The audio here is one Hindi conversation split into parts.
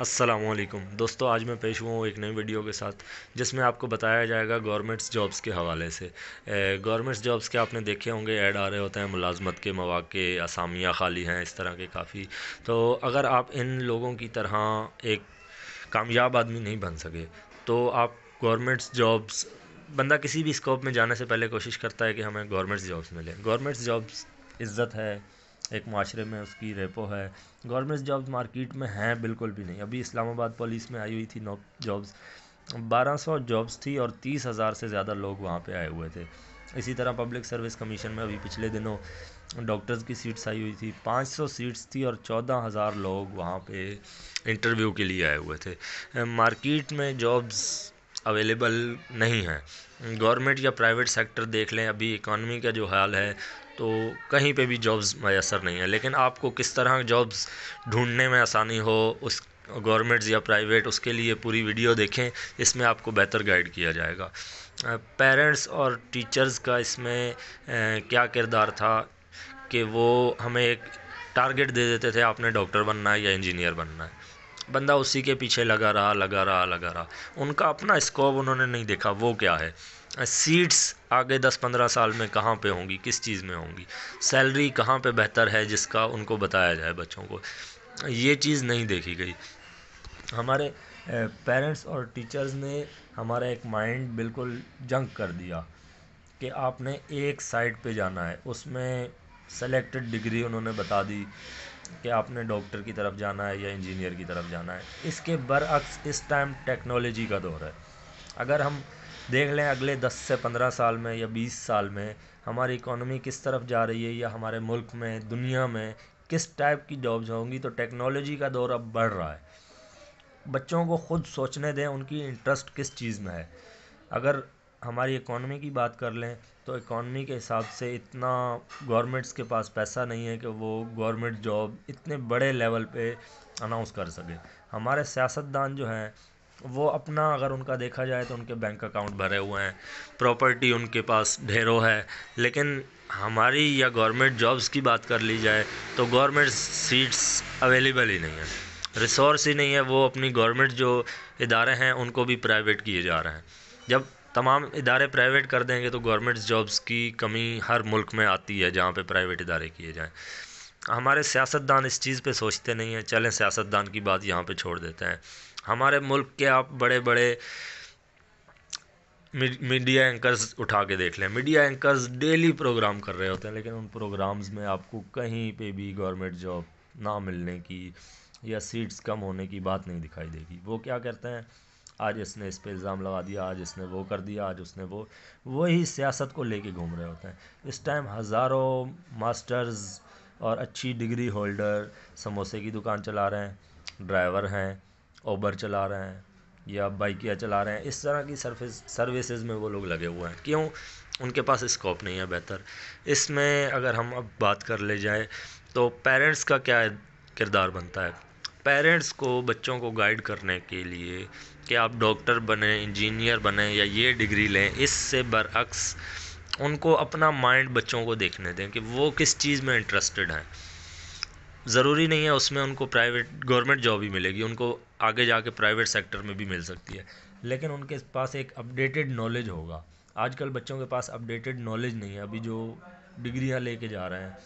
असलकुम दोस्तों, आज मैं पेश हुआ हूँ एक नई वीडियो के साथ, जिसमें आपको बताया जाएगा गवर्नमेंट्स जॉब्स के हवाले से। गवर्नमेंट्स जॉब्स के आपने देखे होंगे, ऐड आ रहे होते हैं मुलाजमत के मौाक़े, असामियाँ खाली हैं, इस तरह के काफ़ी। तो अगर आप इन लोगों की तरह एक कामयाब आदमी नहीं बन सके तो आप गवर्नमेंट्स जॉब्स, बंदा किसी भी स्कोप में जाने से पहले कोशिश करता है कि हमें गवर्नमेंट्स जॉब्स मिले। गवर्नमेंट्स जॉब्स इज़्ज़त है एक माशरे में उसकी रेपो है। गवर्नमेंट जॉब्स मार्केट में हैं, बिल्कुल भी नहीं। अभी इस्लामाबाद पुलिस में आई हुई थी नौ जॉब्स। बारह सौ जॉब्स थी और तीस हज़ार से ज़्यादा लोग वहाँ पे आए हुए थे। इसी तरह पब्लिक सर्विस कमीशन में अभी पिछले दिनों डॉक्टर्स की सीट्स आई हुई थी। 500 सीट्स थी और चौदह हज़ार लोग वहाँ पे इंटरव्यू के लिए आए हुए थे। मार्केट में जॉब्स अवेलेबल नहीं हैं। गवर्नमेंट या प्राइवेट सेक्टर देख लें, अभी इकानमी का जो हाल है तो कहीं पे भी जॉब्स मैसर नहीं है। लेकिन आपको किस तरह जॉब्स ढूँढने में आसानी हो, उस गवर्नमेंट्स या प्राइवेट उसके लिए पूरी वीडियो देखें, इसमें आपको बेहतर गाइड किया जाएगा। पेरेंट्स और टीचर्स का इसमें क्या किरदार था कि वो हमें एक टारगेट दे देते थे, आपने डॉक्टर बनना है या इंजीनियर बनना है। बंदा उसी के पीछे लगा रहा लगा रहा लगा रहा। उनका अपना स्कोप उन्होंने नहीं देखा, वो क्या है? सीट्स आगे दस पंद्रह साल में कहाँ पे होंगी, किस चीज़ में होंगी? सैलरी कहाँ पे बेहतर है जिसका उनको बताया जाए बच्चों को? ये चीज़ नहीं देखी गई। हमारे पेरेंट्स और टीचर्स ने हमारा एक माइंड बिल्कुल जंक कर दिया कि आपने एक साइड पे जाना है। उसमें सेलेक्टेड डिग्री उन्होंने बता दी कि आपने डॉक्टर की तरफ़ जाना है या इंजीनियर की तरफ़ जाना है। इसके बरअक्स इस टाइम टेक्नोलॉजी का दौर है। अगर हम देख लें अगले 10 से 15 साल में या 20 साल में हमारी इकोनॉमी किस तरफ़ जा रही है या हमारे मुल्क में, दुनिया में किस टाइप की जॉब्स होंगी तो टेक्नोलॉजी का दौर अब बढ़ रहा है। बच्चों को ख़ुद सोचने दें उनकी इंटरेस्ट किस चीज़ में है। अगर हमारी इकॉनमी की बात कर लें तो इकॉनमी के हिसाब से इतना गवर्नमेंट्स के पास पैसा नहीं है कि वो गवर्नमेंट जॉब इतने बड़े लेवल पे अनाउंस कर सके। हमारे सियासतदान जो हैं वो अपना अगर उनका देखा जाए तो उनके बैंक अकाउंट भरे हुए हैं प्रॉपर्टी उनके पास ढेरों है, लेकिन हमारी या गवर्नमेंट जॉब्स की बात कर ली जाए तो गवर्नमेंट सीट्स अवेलेबल ही नहीं है। रिसोर्स ही नहीं है, वो अपनी गवर्नमेंट जो इदारे हैं उनको भी प्राइवेट किए जा रहे हैं। जब तमाम इदारे प्राइवेट कर देंगे तो गवर्नमेंट जॉब्स की कमी हर मुल्क में आती है जहाँ पे प्राइवेट इदारे किए जाएँ। हमारे सियासतदान इस चीज़ पे सोचते नहीं हैं, चलें सियासतदान की बात यहाँ पे छोड़ देते हैं। हमारे मुल्क के आप बड़े बड़े मीडिया एंकर्स उठा के देख लें। मीडिया एंकर्स डेली प्रोग्राम कर रहे होते हैं, लेकिन उन प्रोग्राम्स में आपको कहीं पे भी गवर्नमेंट जॉब ना मिलने की या सीट्स कम होने की बात नहीं दिखाई देगी। वो क्या करते हैं? आज इसने इस पर इल्ज़ाम लगा दिया, आज इसने वो कर दिया, आज उसने वो, वही सियासत को लेके घूम रहे होते हैं। इस टाइम हज़ारों मास्टर्स और अच्छी डिग्री होल्डर, समोसे की दुकान चला रहे हैं, ड्राइवर हैं ओबर चला रहे हैं, या बाइकियाँ चला रहे हैं। इस तरह की सर्विस, सर्विसेज़ में वो लोग लगे हुए हैं। क्यों? उनके पास स्कोप नहीं है बेहतर। इसमें अगर हम अब बात कर ले जाए तो पेरेंट्स का क्या किरदार बनता है? पेरेंट्स को, बच्चों को गाइड करने के लिए कि आप डॉक्टर बने, इंजीनियर बने, या ये डिग्री लें, इससे बरअक्स उनको अपना माइंड बच्चों को देखने दें कि वो किस चीज़ में इंटरेस्टेड हैं। ज़रूरी नहीं है उसमें उनको प्राइवेट गवर्नमेंट जॉब ही मिलेगी, उनको आगे जाके प्राइवेट सेक्टर में भी मिल सकती है। लेकिन उनके पास एक अपडेटेड नॉलेज होगा। आजकल बच्चों के पास अपडेटेड नॉलेज नहीं है, अभी जो डिग्रियाँ लेके जा रहे हैं।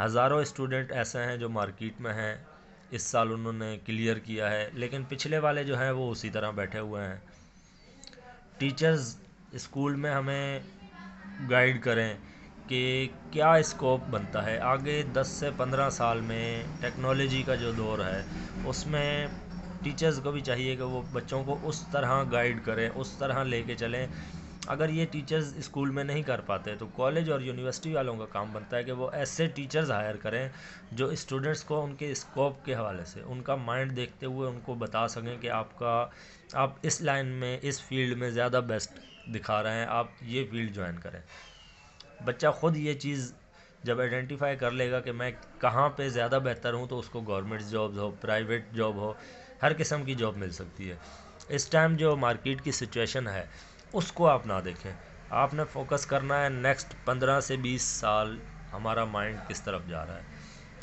हज़ारों स्टूडेंट ऐसे हैं जो मार्केट में हैं। इस साल उन्होंने क्लियर किया है, लेकिन पिछले वाले जो हैं वो उसी तरह बैठे हुए हैं। टीचर्स स्कूल में हमें गाइड करें कि क्या स्कोप बनता है। आगे 10 से 15 साल में टेक्नोलॉजी का जो दौर है, उसमें टीचर्स को भी चाहिए कि वो बच्चों को उस तरह गाइड करें, उस तरह लेके चलें। अगर ये टीचर्स स्कूल में नहीं कर पाते तो कॉलेज और यूनिवर्सिटी वालों का काम बनता है कि वो ऐसे टीचर्स हायर करें, जो स्टूडेंट्स को उनके स्कोप के हवाले से, उनका माइंड देखते हुए उनको बता सकें कि आपका, आप इस लाइन में, इस फ़ील्ड में ज़्यादा बेस्ट दिखा रहे हैं, आप ये फ़ील्ड ज्वाइन करें। बच्चा ख़ुद ये चीज़ जब आइडेंटिफाई कर लेगा कि मैं कहाँ पे ज़्यादा बेहतर हूँ तो उसको गवर्नमेंट जॉब हो प्राइवेट जॉब हो, हर किस्म की जॉब मिल सकती है। इस टाइम जो मार्केट की सिचुएशन है, उसको आप ना देखें। आपने फोकस करना है नेक्स्ट पंद्रह से बीस साल हमारा माइंड किस तरफ़ जा रहा है।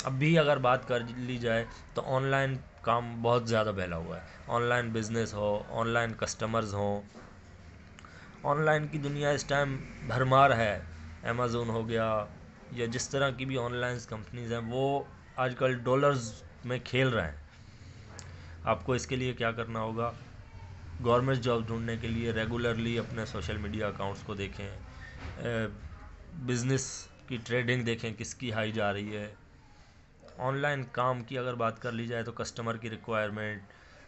अभी अगर बात कर ली जाए तो ऑनलाइन काम बहुत ज़्यादा फैला हुआ है। ऑनलाइन बिज़नेस हो ऑनलाइन कस्टमर्स हो ऑनलाइन की दुनिया इस टाइम भरमार है। अमेज़ोन हो गया या जिस तरह की भी ऑनलाइन कंपनीज़ हैं, वो आजकल डॉलर्स में खेल रहे हैं। आपको इसके लिए क्या करना होगा? गवर्नमेंट जॉब ढूँढने के लिए रेगुलरली अपने सोशल मीडिया अकाउंट्स को देखें। बिज़नेस की ट्रेडिंग देखें, किसकी हाई जा रही है। ऑनलाइन काम की अगर बात कर ली जाए तो कस्टमर की रिक्वायरमेंट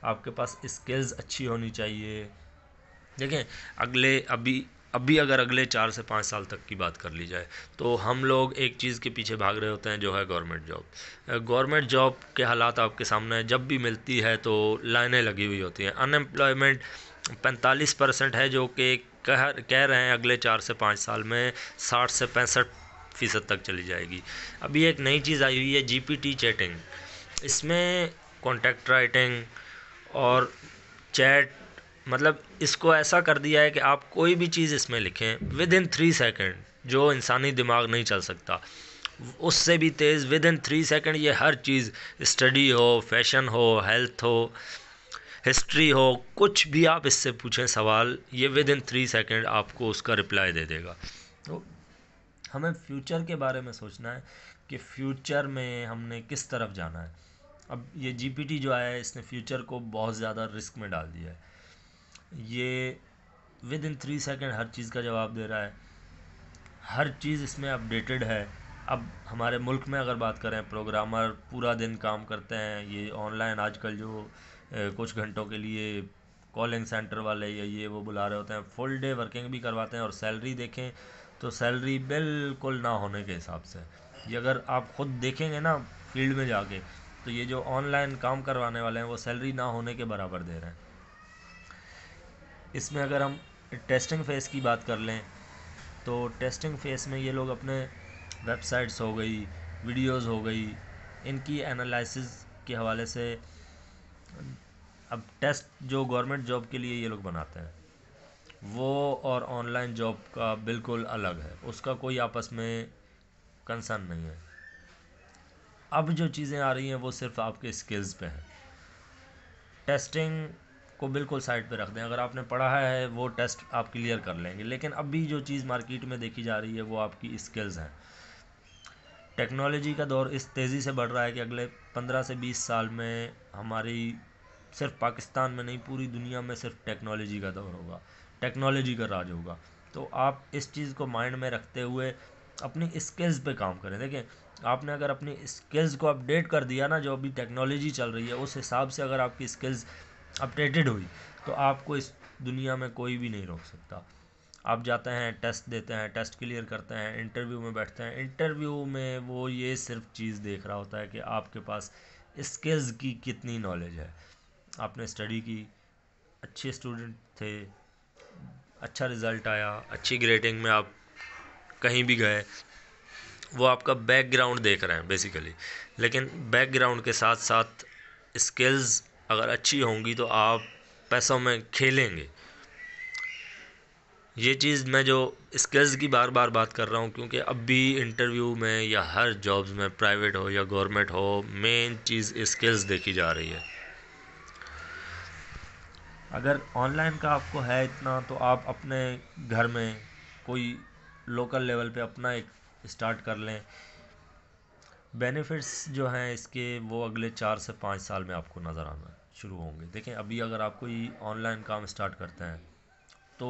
आपके पास स्किल्स अच्छी होनी चाहिए। देखें, अगले, अभी अभी अगर अगले चार से पाँच साल तक की बात कर ली जाए तो हम लोग एक चीज़ के पीछे भाग रहे होते हैं जो है गवर्नमेंट जॉब। गवर्नमेंट जॉब के हालात आपके सामने जब भी मिलती है तो लाइनें लगी हुई होती हैं। अनएम्प्लॉयमेंट पैंतालीस परसेंट है जो कि कह कह रहे हैं अगले चार से पाँच साल में साठ से पैंसठ फ़ीसद तक चली जाएगी। अभी एक नई चीज़ आई हुई है, जीपीटी चैटिंग। इसमें कॉन्टैक्ट राइटिंग और चैट मतलब इसको ऐसा कर दिया है कि आप कोई भी चीज़ इसमें लिखें विद इन थ्री सेकेंड जो इंसानी दिमाग नहीं चल सकता। उससे भी तेज़ विद इन थ्री सेकेंड ये हर चीज़ स्टडी हो फ़ैशन हो हेल्थ हो हिस्ट्री हो, कुछ भी आप इससे पूछें सवाल, ये विद इन थ्री सेकेंड आपको उसका रिप्लाई दे देगा। तो हमें फ्यूचर के बारे में सोचना है कि फ्यूचर में हमने किस तरफ़ जाना है। अब ये जीपीटी जो आया है, इसने फ्यूचर को बहुत ज़्यादा रिस्क में डाल दिया है। ये विद इन थ्री सेकेंड हर चीज़ का जवाब दे रहा है। हर चीज़ इसमें अपडेटेड है। अब हमारे मुल्क में अगर बात करें प्रोग्रामर पूरा दिन काम करते हैं। ये ऑनलाइन आजकल जो कुछ घंटों के लिए कॉलिंग सेंटर वाले या ये वो बुला रहे होते हैं फुल डे वर्किंग भी करवाते हैं और सैलरी देखें तो सैलरी बिल्कुल ना होने के हिसाब से। ये अगर आप ख़ुद देखेंगे ना फ़ील्ड में जाके तो ये जो ऑनलाइन काम करवाने वाले हैं, वो सैलरी ना होने के बराबर दे रहे हैं। इसमें अगर हम टेस्टिंग फेस की बात कर लें तो टेस्टिंग फेस में ये लोग अपने वेबसाइट्स हो गई वीडियोस हो गई, इनकी एनालिसिस के हवाले से अब टेस्ट जो गवर्नमेंट जॉब के लिए ये लोग बनाते हैं, वो और ऑनलाइन जॉब का बिल्कुल अलग है, उसका कोई आपस में कंसर्न नहीं है। अब जो चीज़ें आ रही हैं, वो सिर्फ़ आपके स्किल्स पे हैं। टेस्टिंग को बिल्कुल साइड पे रख दें। अगर आपने पढ़ा है, वो टेस्ट आप क्लियर कर लेंगे। लेकिन अभी जो चीज़ मार्केट में देखी जा रही है, वो आपकी स्किल्स हैं। टेक्नोलॉजी का दौर इस तेज़ी से बढ़ रहा है कि अगले पंद्रह से बीस साल में हमारी सिर्फ़ पाकिस्तान में नहीं, पूरी दुनिया में सिर्फ़ टेक्नोलॉजी का दौर होगा, टेक्नोलॉजी का राज होगा। तो आप इस चीज़ को माइंड में रखते हुए अपनी स्किल्स पे काम करें। देखें आपने अगर अपनी स्किल्स को अपडेट कर दिया ना, जो अभी टेक्नोलॉजी चल रही है, उस हिसाब से अगर आपकी स्किल्स अपडेटेड हुई तो आपको इस दुनिया में कोई भी नहीं रोक सकता। आप जाते हैं, टेस्ट देते हैं, टेस्ट क्लियर करते हैं, इंटरव्यू में बैठते हैं। इंटरव्यू में वो ये सिर्फ़ चीज़ देख रहा होता है कि आपके पास स्किल्स की कितनी नॉलेज है। आपने स्टडी की, अच्छे स्टूडेंट थे अच्छा रिज़ल्ट आया, अच्छी ग्रेडिंग में आप कहीं भी गए, वो आपका बैकग्राउंड देख रहे हैं बेसिकली लेकिन बैकग्राउंड के साथ साथ स्किल्स अगर अच्छी होंगी तो आप पैसों में खेलेंगे। ये चीज़ मैं जो स्किल्स की बार बार बात कर रहा हूँ, क्योंकि अब भी इंटरव्यू में या हर जॉब्स में प्राइवेट हो या गवर्नमेंट हो मेन चीज़ स्किल्स देखी जा रही है। अगर ऑनलाइन का आपको है इतना तो आप अपने घर में कोई लोकल लेवल पे अपना एक स्टार्ट कर लें। बेनिफिट्स जो हैं इसके, वो अगले चार से पाँच साल में आपको नज़र आना शुरू होंगे। देखें, अभी अगर आप कोई ऑनलाइन काम स्टार्ट करते हैं तो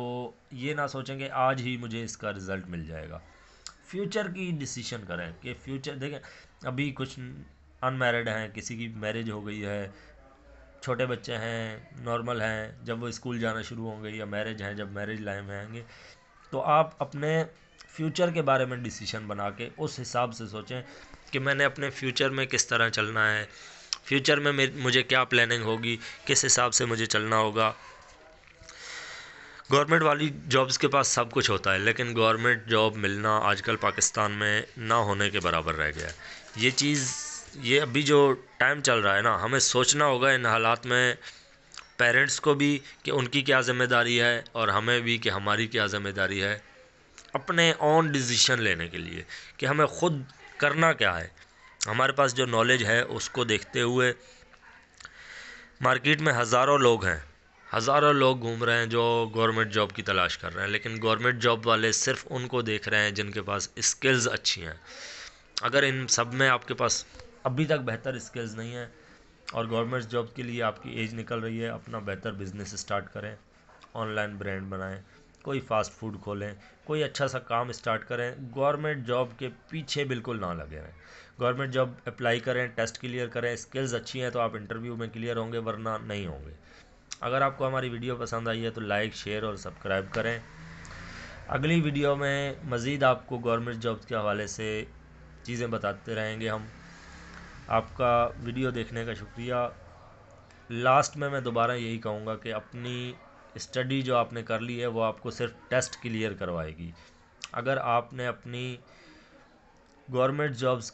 ये ना सोचें कि आज ही मुझे इसका रिज़ल्ट मिल जाएगा। फ्यूचर की डिसीशन करें कि फ्यूचर देखें, अभी कुछ अनमेरिड हैं, किसी की मैरिज हो गई है, छोटे बच्चे हैं नॉर्मल हैं, जब वो स्कूल जाना शुरू होंगे या मैरिज हैं, जब मैरिज लाइन में आएँगे तो आप अपने फ्यूचर के बारे में डिसीशन बना के उस हिसाब से सोचें कि मैंने अपने फ्यूचर में किस तरह चलना है फ्यूचर में मुझे क्या प्लानिंग होगी, किस हिसाब से मुझे चलना होगा। गवर्नमेंट वाली जॉब्स के पास सब कुछ होता है, लेकिन गवर्नमेंट जॉब मिलना आजकल पाकिस्तान में ना होने के बराबर रह गया है। ये चीज़, ये अभी जो टाइम चल रहा है ना, हमें सोचना होगा इन हालात में पेरेंट्स को भी कि उनकी क्या ज़िम्मेदारी है और हमें भी कि हमारी क्या ज़िम्मेदारी है। अपने ऑन डिसीशन लेने के लिए कि हमें ख़ुद करना क्या है। हमारे पास जो नॉलेज है, उसको देखते हुए मार्केट में हज़ारों लोग हैं। हज़ारों लोग घूम रहे हैं जो गवर्नमेंट जॉब की तलाश कर रहे हैं, लेकिन गवर्नमेंट जॉब वाले सिर्फ़ उनको देख रहे हैं जिनके पास स्किल्स अच्छी हैं। अगर इन सब में आपके पास अभी तक बेहतर स्किल्स नहीं है और गवर्नमेंट जॉब के लिए आपकी एज निकल रही है, अपना बेहतर बिज़नेस स्टार्ट करें ऑनलाइन ब्रांड बनाएँ। कोई फास्ट फ़ूड खोलें, कोई अच्छा सा काम स्टार्ट करें गवर्नमेंट जॉब के पीछे बिल्कुल ना लगे रहें। गवर्नमेंट जॉब अप्लाई करें टेस्ट क्लियर करें स्किल्स अच्छी हैं तो आप इंटरव्यू में क्लियर होंगे, वरना नहीं होंगे। अगर आपको हमारी वीडियो पसंद आई है तो लाइक शेयर और सब्सक्राइब करें। अगली वीडियो में मज़ीद आपको गवर्नमेंट जॉब्स के हवाले से चीज़ें बताते रहेंगे हम। आपका वीडियो देखने का शुक्रिया। लास्ट में मैं दोबारा यही कहूँगा कि अपनी स्टडी जो आपने कर ली है, वो आपको सिर्फ़ टेस्ट क्लियर करवाएगी। अगर आपने अपनी गवर्नमेंट जॉब्स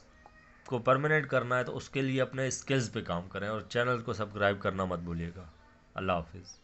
को परमानेंट करना है तो उसके लिए अपने स्किल्स पे काम करें और चैनल को सब्सक्राइब करना मत भूलिएगा। अल्लाह हाफिज़।